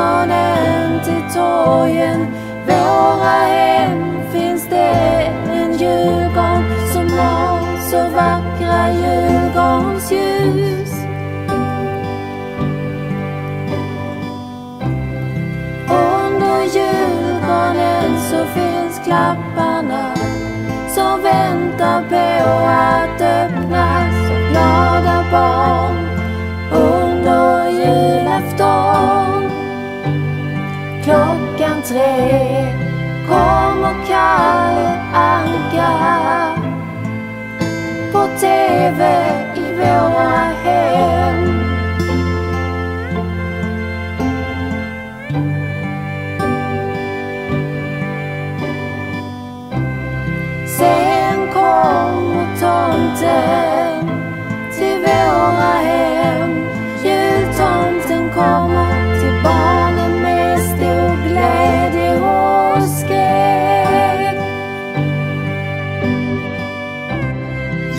hem till torgen. Våra hem finns det en julgran som har så vackra julgransljus. Under julgranen så finns klapparna som väntar Klockan tre. Kommer Kalle Anka på TV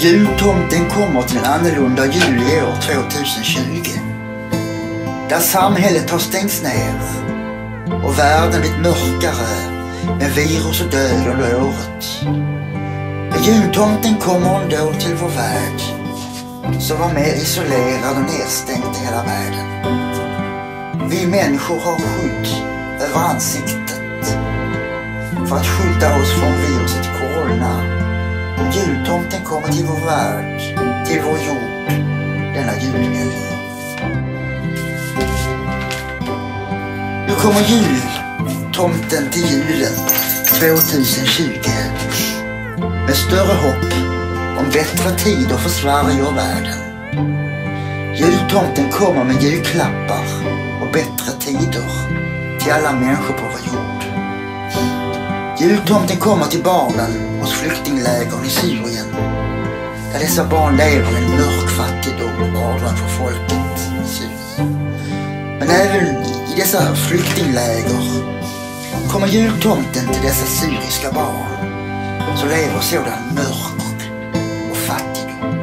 Jultomten kommer till en annorlunda jul i år 2020. Där samhället har stängts ner och världen blivit mörkare med virus och död under året. Men jultomten kommer ändå till vår värld som var mer isolerad och nedstängd i hela världen. Vi människor har skydd över ansiktet för att skydda oss från viruset corona. Jultomten kommer till vår värld, till vår jord, denna julhelg. Nu kommer jultomten till julen 2020 med större hopp om bättre tider för Sverige och världen. Jultomten kommer med julklappar och bättre tider till alla människor på vår jord. Jultomten kommer till barnen hos flyktinglägren i Syrien där dessa barn lever i en mörk fattigdom och avdrag för folket i Syrien. Men även i dessa flyktingläger kommer jultomten till dessa syriska barn som lever i sådan mörk och fattigdom.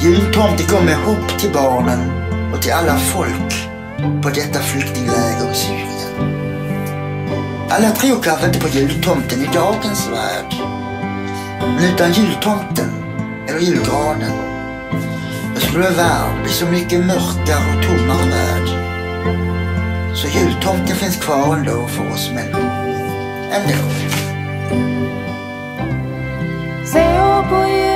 Jultomten kommer med hopp till barnen och till alla folk på detta flyktingläger i Syrien. Alla tror kanske inte på jultomten i dagens värld. Men utan jultomten, eller julgranen, då skulle världen bli så mycket mörkare och tommare värld. Så jultomten finns kvar ändå för oss människor. Ändå. Se på jul